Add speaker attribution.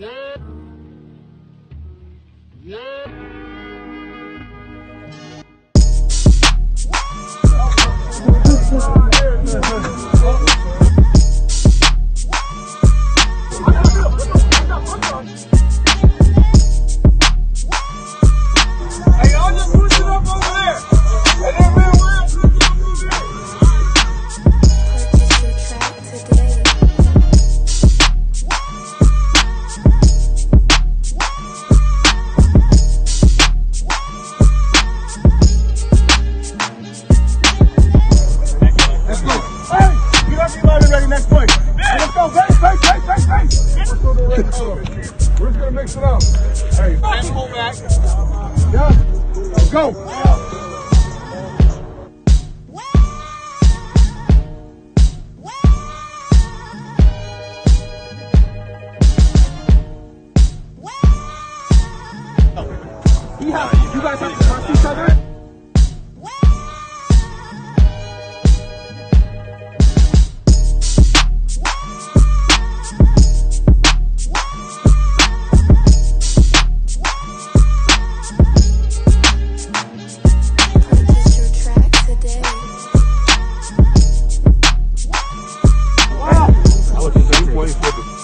Speaker 1: Yeah. Yeah. We're gonna mix it up. Hey, let's pull back. Yeah, let's go. You guys have to trust each other.
Speaker 2: I was
Speaker 1: just a new boy flipping.